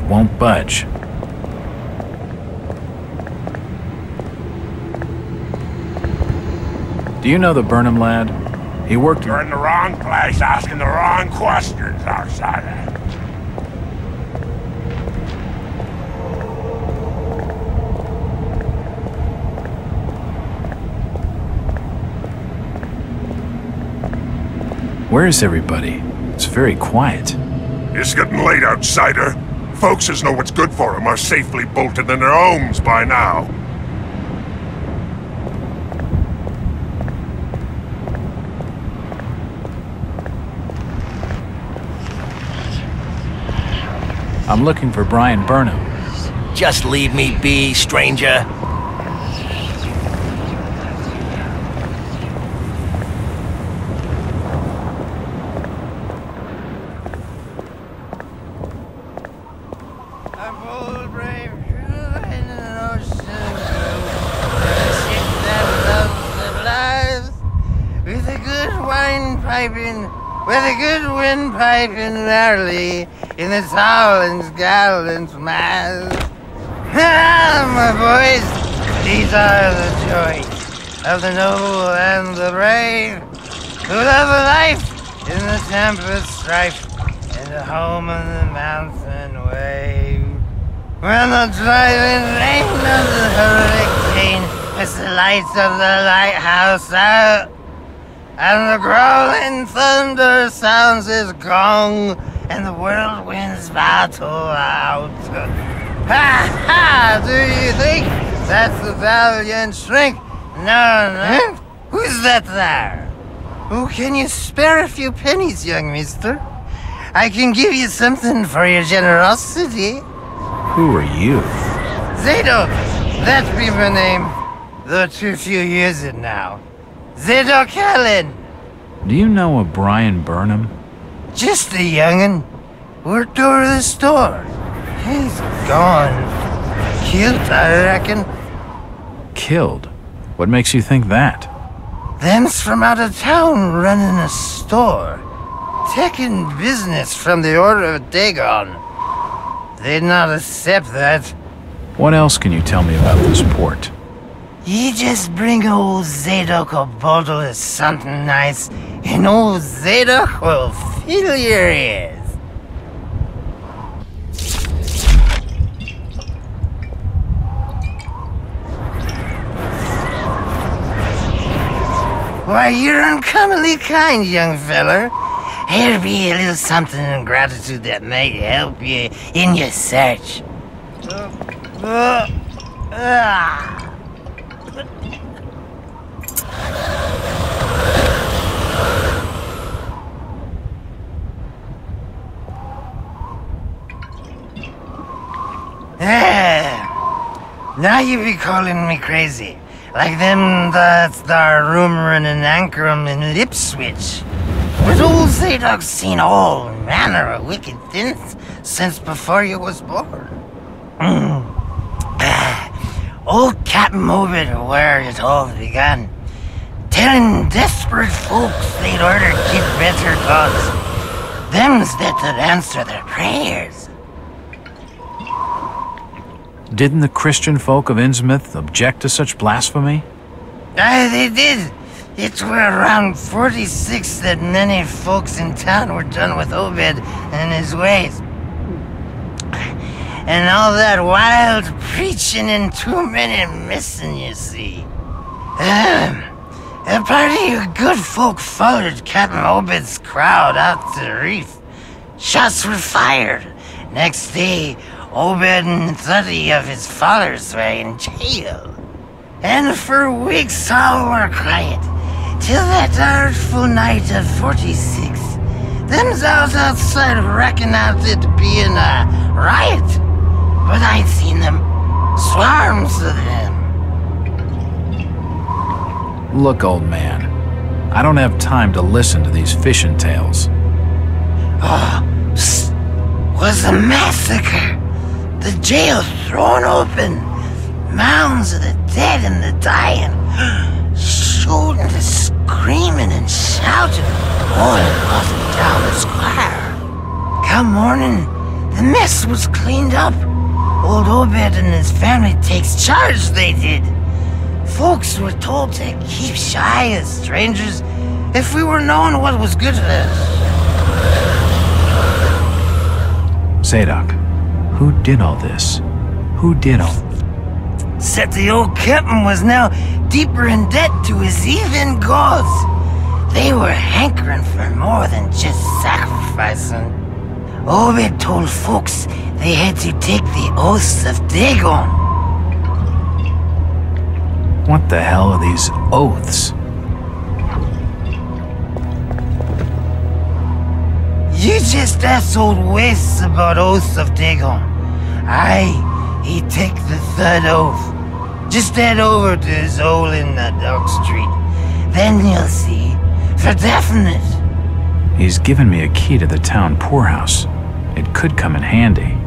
won't budge. Do you know the Burnham lad? He worked... You're in the wrong place asking the wrong questions, outsider. Where is everybody? It's very quiet. It's getting late, outsider. Folks as know what's good for 'em are safely bolted in their homes by now. I'm looking for Brian Burnham. Just leave me be, stranger. A bold, brave crew in an ocean blue. A ship that loves the lives. With a good wine with a good wind piping where the good wind piping merrily in the Towland's gallant mass. Ah, my boys, these are the joys of the noble and the brave who love a life in the tempest strife in the home of the mountain wave. When the driving rain of the hurricane puts the lights of the lighthouse out, and the growling thunder sounds his gong, and the whirlwinds battle out. Ha ha! Do you think that's the valiant shrink? No, no. Who's that there? Oh, can you spare a few pennies, young mister? I can give you something for your generosity. Who are you? Zadok! That be my name. Though too few years it now. Zadok Allen! Do you know a Brian Burnham? Just a young'un. Worked over the store. He's gone. Killed, I reckon. Killed. What makes you think that? Them's from out of town running a store. Taking business from the Order of Dagon. They'd not accept that. What else can you tell me about this port? You just bring old Zadok a bottle of something nice, and old Zadok will fill your ears. Why, you're uncommonly kind, young feller. Here'll be a little something in gratitude that may help you in your search. Uh, uh. Ah. Now you be calling me crazy. Like them that's there rumoring in Arkham and Ipswich. But old Zadok's seen all manner of wicked things since before you was born. Mm. Ah. Old Captain Obed where it all began. Telling desperate folks they'd order get better gods. Them's that would answer their prayers. Didn't the Christian folk of Innsmouth object to such blasphemy? Aye, they did. It were around 46 that many folks in town were done with Obed and his ways. And all that wild preaching and too many missing, you see. Um, a party of good folk followed Captain Obed's crowd out to the reef. Shots were fired. Next day, Obed and 30 of his followers were in jail. And for weeks all were quiet. Till that artful night of 46. them out outside reckoned out it being a riot. But I'd seen them. Swarms of them. Look, old man. I don't have time to listen to these fishing tales. Oh, psst. Was a massacre. The jail thrown open. Mounds of the dead and the dying. Shooting, screaming and shouting all up and down the square. Come morning, the mess was cleaned up. Old Obed and his family takes charge, they did. Folks were told to keep shy as strangers if we were knowing what was good for us. Zadok, who did all this? Who did all... Said the old captain was now deeper in debt to his heathen gods. They were hankering for more than just sacrificing. Obed told folks they had to take the oaths of Dagon. What the hell are these oaths? You just asked old Wes about oaths of Dagon. Aye, he take the third oath. Just head over to his hole in the dark street. Then you'll see. For definite. He's given me a key to the town poorhouse. It could come in handy.